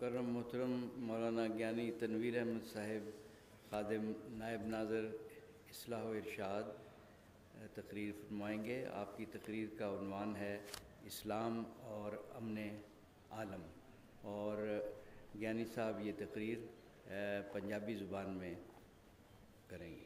مکرم محترم مولانا گیانی تنویر احمد صاحب قادم نائب ناظر اصلاح و ارشاد تقریر فرمائیں گے آپ کی تقریر کا عنوان ہے اسلام اور امن عالم اور گیانی صاحب یہ تقریر پنجابی زبان میں کریں گے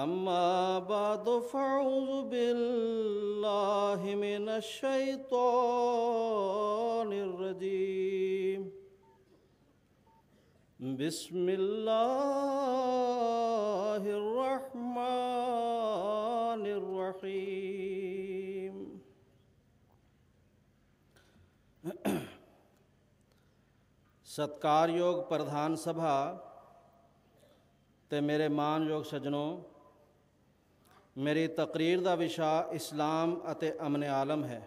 أما بعد فأعوذ بالله من الشيطان الرجيم بسم الله الرحمن الرحيم ستکار یوگ پردھان سبھا تے میرے مان یوگ سجنوں ਮੇਰੀ ਤਕਰੀਰ ਦਾ ਵਿਸ਼ਾ ਇਸਲਾਮ ਅਤੇ ਅਮਨ ਆਲਮ ਹੈ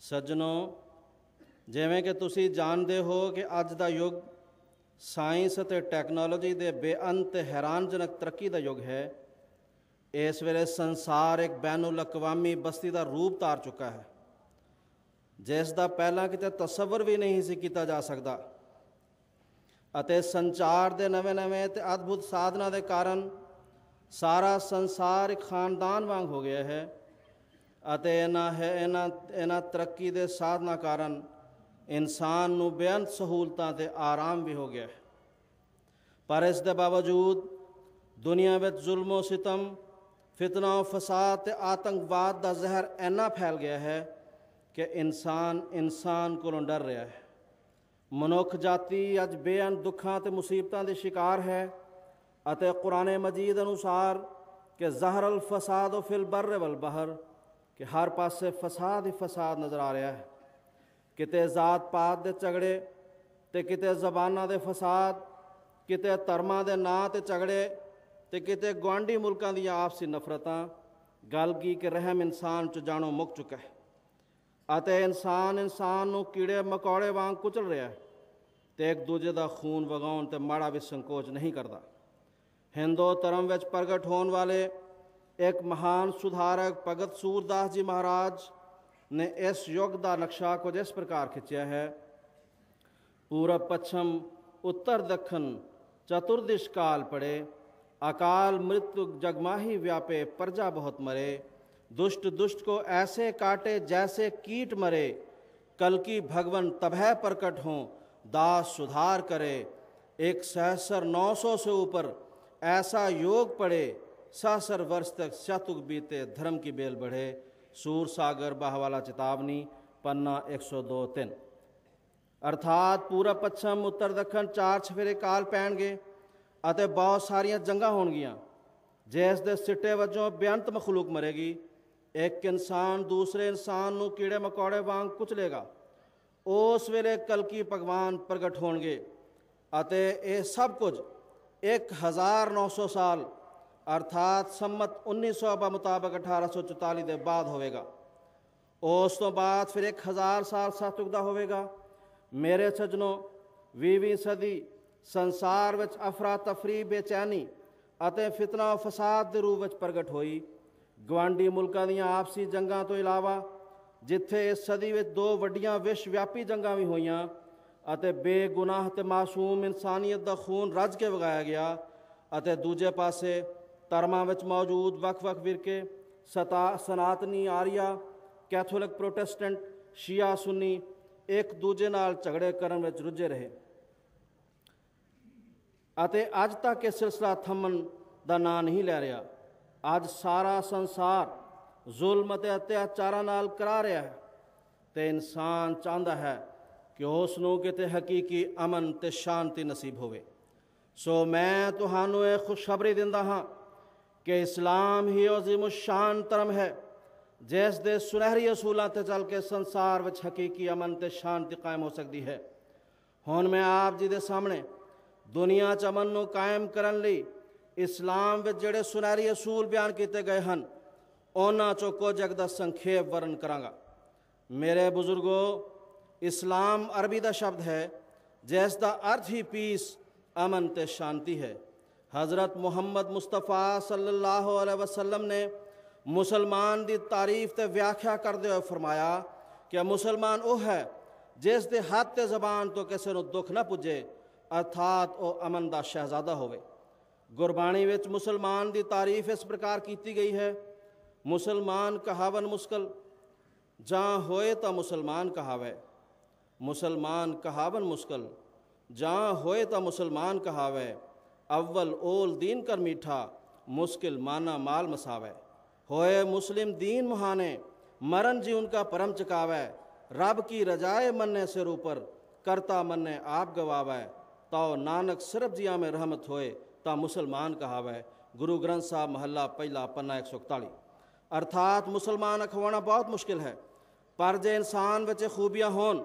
ਸੱਜਣੋ ਜਿਵੇਂ ਕਿ ਤੁਸੀਂ ਜਾਣਦੇ ਹੋ ਕਿ ਅੱਜ ਦਾ ਯੁੱਗ ਸਾਇੰਸ ਅਤੇ ਟੈਕਨੋਲੋਜੀ ਦੇ ਬੇਅੰਤ ਹੈਰਾਨਜਨਕ ਤਰੱਕੀ ਦਾ ਯੁੱਗ ਹੈ ਇਸ ਵੇਲੇ ਸੰਸਾਰ ਇੱਕ ਬੈਨੁਲ ਅਕਵਾਮੀ ਬਸਤੀ ਦਾ ਰੂਪ ਧਾਰ ਚੁੱਕਾ ਹੈ ਜਿਸ ਦਾ ਪਹਿਲਾਂ ਕਿਤੇ ਤਸੱਵਰ ਵੀ ਨਹੀਂ ਸੀ ਕੀਤਾ ਜਾ ਸਕਦਾ ਅਤੇ ਸੰਚਾਰ ਦੇ ਨਵੇਂ-ਨਵੇਂ ਤੇ ਅਦਭੁਤ ਸਾਧਨਾਂ ਦੇ ਕਾਰਨ ਸਾਰਾ ਸੰਸਾਰ ਇੱਕ ਖਾਨਦਾਨ ਵਾਂਗ ਹੋ ਗਿਆ ਹੈ ਅਤੇ ਇਹਨਾਂ ਹੈ ਇਹਨਾਂ ਇਹਨਾਂ ਤਰੱਕੀ ਦੇ ਸਾਧਨਾ ਕਾਰਨ ਇਨਸਾਨ ਨੂੰ ਬੇਅੰਤ ਸਹੂਲਤਾਂ ਤੇ ਆਰਾਮ ਵੀ ਹੋ ਗਿਆ ਹੈ ਪਰ ਇਸ ਦੇ ਬਾਵਜੂਦ ਦੁਨੀਆ ਵਿੱਚ ਜ਼ੁਲਮ ਤੇ ਸਿਤਮ ਫਿਤਨਾ ਤੇ ਫਸਾਦ ਤੇ ਆਤੰਕਵਾਦ ਦਾ ਜ਼ਹਿਰ ਇੰਨਾ ਫੈਲ ਗਿਆ ਹੈ ਕਿ ਇਨਸਾਨ ਇਨਸਾਨ ਕੋਲੋਂ ਡਰ ਰਿਹਾ ਹੈ ਮਨੁੱਖ ਜਾਤੀ ਅੱਜ ਬੇਅੰਤ ਦੁੱਖਾਂ ਤੇ ਮੁਸੀਬਤਾਂ ਦੇ ਸ਼ਿਕਾਰ ਹੈ قرآن مجید انوسار کہ زہر الفساد فل بر ول بہر کہ ہر پاس سے فساد ہی فساد نظر آ رہا ہے کتے ذات پات دے جگڑے تے کتے زبانہ دے فساد کتے ترما دے نا تے جھگڑے تے کتے گوانڈی ملکاں کی آپسی نفرتاں گل کی کہ رحم انسان چ جانو مک چکا ہے انسان انسان نیڑے مکوڑے واگ کچل رہا ہے تو ایک دوجے کا خون وگاؤ تو ماڑا بھی سنکوچ نہیں کرتا ہندو ترم ویچ پرگٹ ہون والے ایک مہان صدھارک پگت سور داس جی مہاراج نے اس یوگ دان نقشہ کو جس پرکار کھچیا ہے پورا پچھم اتر دکھن چترد کال پڑے اکال مرت جگماہی ویاپے پرجا بہت مرے دشت دشت کو ایسے کاٹے جیسے کیٹ مرے کل کی بھگون تبہ پرکٹ ہوں داس صدھار کرے ایک سہسر نو سو سے اوپر پرکٹ ऐसा योग पड़े सहसर वर्ष तक शतुक बीते धर्म की बेल बढ़े सूर सागर बहवाला चेतावनी पन्ना एक सौ दो तीन ਅਰਥਾਤ ਪੂਰਾ ਪੱਛਮ ਉੱਤਰ ਦੱਖਣ ਚਾਰ ਛਫੇਰੇ ਕਾਲ ਪੈਣਗੇ ਅਤੇ ਬਹੁਤ ਸਾਰੀਆਂ ਜੰਗਾਂ ਹੋਣਗੀਆਂ ਜਿਸ ਦੇ ਸਿੱਟੇ ਵਜੋਂ ਬੇਅੰਤ ਮਖਲੂਕ ਮਰੇਗੀ ਇੱਕ ਇਨਸਾਨ ਦੂਸਰੇ ਇਨਸਾਨ ਨੂੰ ਕੀੜੇ ਮਕੌੜੇ ਵਾਂਗ ਕੁਚਲੇਗਾ ਉਸ ਵੇਲੇ ਕਲਕੀ ਭਗਵਾਨ ਪ੍ਰਗਟ ਹੋਣਗੇ ਅਤੇ ਇਹ ਸਭ ਕੁਝ 1900 ਸਾਲ ਅਰਥਾਤ ਸੰਮਤ 1900 ਮੁਤਾਬਕ 1844 ਦੇ ਬਾਅਦ ਹੋਵੇਗਾ ਉਸ ਤੋਂ ਬਾਅਦ ਫਿਰ 1000 ਸਾਲ ਸਤਿਗੁਰ ਦਾ ਹੋਵੇਗਾ ਮੇਰੇ ਸਜਣੋ 20ਵੀਂ ਸਦੀ ਸੰਸਾਰ ਵਿੱਚ ਅਫਰਾ ਤਫਰੀ ਬੇਚੈਨੀ ਅਤੇ ਫਿਤਨਾ ਫਸਾਦ ਦੇ ਰੂਪ ਵਿੱਚ ਪ੍ਰਗਟ ਹੋਈ ਗਵਾਂਡੀ ਮੁਲਕਾਂ ਦੀਆਂ ਆਪਸੀ ਜੰਗਾਂ ਤੋਂ ਇਲਾਵਾ ਜਿੱਥੇ ਇਸ ਸਦੀ ਵਿੱਚ ਦੋ ਵੱਡੀਆਂ ਵਿਸ਼ਵ ਵਿਆਪੀ ਜੰਗਾਂ ਵੀ ਹੋਈਆਂ ਅਤੇ ਬੇਗੁਨਾਹ ਤੇ ਮਾਸੂਮ ਇਨਸਾਨੀਅਤ ਦਾ ਖੂਨ ਰੱਜ ਕੇ ਵਗਾਇਆ ਗਿਆ ਅਤੇ ਦੂਜੇ ਪਾਸੇ ਧਰਮਾਂ ਵਿੱਚ ਮੌਜੂਦ ਵੱਖ-ਵੱਖ ਵਿਰਕੇ ਸਤਾ ਸਨਾਤਨੀ ਆਰੀਆ ਕੈਥੋਲਿਕ ਪ੍ਰੋਟੈਸਟੈਂਟ ਸ਼ੀਆ ਸੁੰਨੀ ਇੱਕ ਦੂਜੇ ਨਾਲ ਝਗੜੇ ਕਰਨ ਵਿੱਚ ਰੁੱਝੇ ਰਹੇ ਅਤੇ ਅੱਜ ਤੱਕ ਇਹ ਸਿਲਸਿਲਾ ਥੰਮਣ ਦਾ ਨਾਂ ਨਹੀਂ ਲੈ ਰਿਹਾ ਅੱਜ ਸਾਰਾ ਸੰਸਾਰ ਜ਼ੁਲਮ ਅਤੇ ਅਤਿਆਚਾਰਾਂ ਨਾਲ ਕਰਾ ਰਿਹਾ ਹੈ ਤੇ ਇਨਸਾਨ ਚਾਹੁੰਦਾ ਹੈ کہ اس کے تے حقیقی امن تے شانتی نصیب ہوئے سو میں دیندا ہاں کہ اسلام ہی عظیم الشان ترم ہے جس دے سنہری اصولاں تے چل کے سنسار وچ حقیقی امن تے شانتی قائم ہو سکتی ہے ہن میں آپ جی دے سامنے دنیا امن نو قائم کرن کرنے اسلام جڑے سنہری اصول بیان کیتے گئے ہن ان چوں کچھ ایک دنپرن کر گا میرے بزرگوں اسلام عربی دا شبد ہے جیس دا ارتھ ہی پیس امن تے شانتی ہے حضرت محمد مصطفیٰ صلی اللہ علیہ وسلم نے مسلمان دی تعریف تے ویاخیا دے ہوئے فرمایا کہ مسلمان او ہے جس دے تے زبان تو کسے نو دکھ نہ پجے ارتھات او امن دا شہزادہ ہوئے گربانی ویچ مسلمان دی تعریف اس پرکار کیتی گئی ہے مسلمان مسکل مشکل ہوئے تا مسلمان کہاوے مسلمان کہاون مسکل جہاں ہوئے تا مسلمان کہاوے اول اول دین کر میٹھا مشکل مانا مال مساوے ہوئے مسلم دین مہانے مرن جی ان کا پرم چکاوے رب کی رجائے مننے سر اوپر کرتا مننے آپ گواوے تاو نانک صرف جیا میں رحمت ہوئے تا مسلمان کہاوے گرو گرنتھ صاحب محلہ پہلا پنا ایک سو اکتالی ارتھات مسلمان اکھوانا بہت مشکل ہے پر جے انسان بچے خوبیاں ہون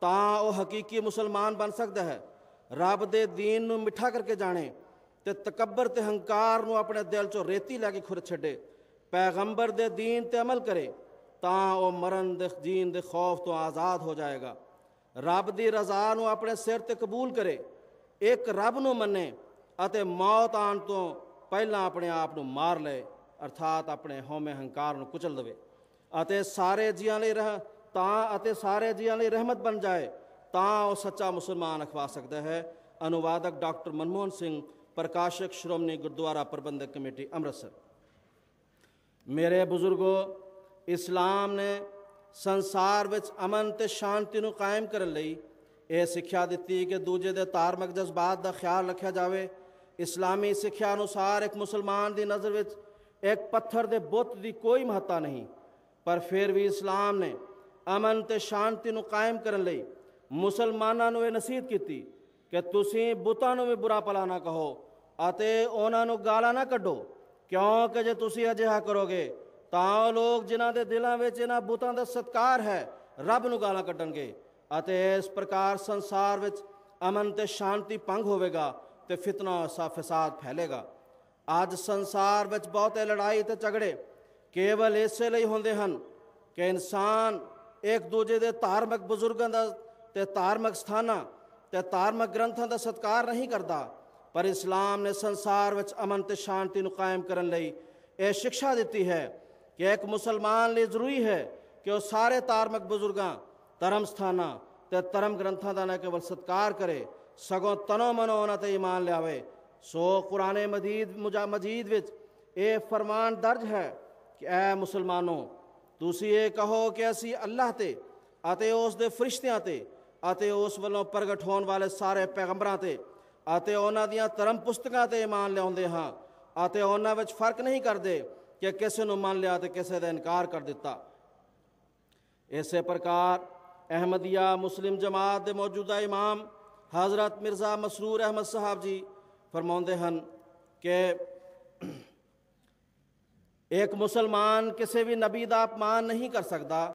ਤਾਂ ਉਹ ਹਕੀਕੀ ਮੁਸਲਮਾਨ ਬਣ ਸਕਦਾ ਹੈ ਰੱਬ ਦੇ دین ਨੂੰ ਮਿੱਠਾ ਕਰਕੇ ਜਾਣੇ ਤੇ ਤਕੱਬਰ ਤੇ ਹੰਕਾਰ ਨੂੰ ਆਪਣੇ ਦਿਲ ਚੋਂ ਰੇਤੀ ਲੈ ਕੇ ਖੁਰ ਛੱਡੇ ਪੈਗੰਬਰ ਦੇ دین ਤੇ ਅਮਲ ਕਰੇ ਤਾਂ ਉਹ ਮਰਨ ਦੇ ਜੀਨ ਦੇ ਖੌਫ ਤੋਂ ਆਜ਼ਾਦ ਹੋ ਜਾਏਗਾ ਰੱਬ ਦੀ ਰਜ਼ਾ ਨੂੰ ਆਪਣੇ ਸਿਰ ਤੇ ਕਬੂਲ ਕਰੇ ਇੱਕ ਰੱਬ ਨੂੰ ਮੰਨੇ ਅਤੇ ਮੌਤ ਆਣ ਤੋਂ ਪਹਿਲਾਂ ਆਪਣੇ ਆਪ ਨੂੰ ਮਾਰ ਲਏ ਅਰਥਾਤ ਆਪਣੇ ਹਉਮੈ ਹੰਕਾਰ ਨੂੰ ਕੁਚਲ ਦੇਵੇ ਅਤੇ ਸਾਰੇ ਜੀਆਂ ਲਈ ਰਹਾ سارے جی رحمت بن جائے تو وہ سچا مسلمان رکھوا سا ہے انوادک ڈاکٹر منموہن سنگھ پرکاشک شروع گردوارا پربندک کمیٹی امرتسر میرے بزرگوں اسلام نے سنسار شانتی قائم کرنے یہ سکھا دیتی کہ دوجے دیرک جذبات کا خیال رکھا جائے اسلامی سکھیا انوسار ایک مسلمان کی نظر ایک پتھر کے بت کی کوئی مہتا نہیں پر پھر بھی اسلام نے ਅਮਨ ਤੇ ਸ਼ਾਂਤੀ ਨੂੰ ਕਾਇਮ ਕਰਨ ਲਈ ਮੁਸਲਮਾਨਾਂ ਨੂੰ ਇਹ ਨਸੀਹਤ ਕੀਤੀ ਕਿ ਤੁਸੀਂ ਬੁੱਤਾਂ ਨੂੰ ਵੀ ਬੁਰਾ ਭਲਾ ਨਾ ਕਹੋ ਅਤੇ ਉਹਨਾਂ ਨੂੰ ਗਾਲਾਂ ਨਾ ਕੱਢੋ ਕਿਉਂਕਿ ਜੇ ਤੁਸੀਂ ਅਜਿਹਾ ਕਰੋਗੇ ਤਾਂ ਉਹ ਲੋਕ ਜਿਨ੍ਹਾਂ ਦੇ ਦਿਲਾਂ ਵਿੱਚ ਇਹਨਾਂ ਬੁੱਤਾਂ ਦਾ ਸਤਕਾਰ ਹੈ ਰੱਬ ਨੂੰ ਗਾਲਾਂ ਕੱਢਣਗੇ ਅਤੇ ਇਸ ਪ੍ਰਕਾਰ ਸੰਸਾਰ ਵਿੱਚ ਅਮਨ ਤੇ ਸ਼ਾਂਤੀ ਪੰਗ ਹੋਵੇਗਾ ਤੇ ਫਿਤਨਾ ਸਾ ਫਸਾਦ ਫੈਲੇਗਾ ਅੱਜ ਸੰਸਾਰ ਵਿੱਚ ਬਹੁਤੇ ਲੜਾਈ ਤੇ ਝਗੜੇ ਕੇਵਲ ਇਸੇ ਲਈ ਹੁੰਦੇ ਹਨ ਕਿ ਇਨਸਾਨ ایک دوے دے تارمک دا تے تارمک ستھانا تے تارمک گرنتھ دا ستکار نہیں کرتا پر اسلام نے سنسار وچ امن تے شانتی نو قائم کرن لئی اے شکشہ دیتی ہے کہ ایک مسلمان لئے ضروری ہے کہ وہ سارے تارمک بزرگاں ترم ستھانا تے ترم گرنتھوں کا نہ کیول ستکار کرے سگو تنو منو تے ایمان لیا سو قرآن مجید وچ اے فرمان درج ہے کہ اے مسلمانوں تص یہ کہ الہ اس فرشتیا اس وگٹ ہوے سارے پیغمبر انہوں دیا ترم پستکوں سے ایمان لیا انہوں فرق نہیں کرتے کہ کسے مان لیا کسے کا انکار کر دار احمدیا مسلم جماعت کے موجودہ امام حضرت مرزا مسرور احمد صاحب جی فرما کہ ایک مسلمان کسی بھی نبی دا اپمان نہیں کر سکتا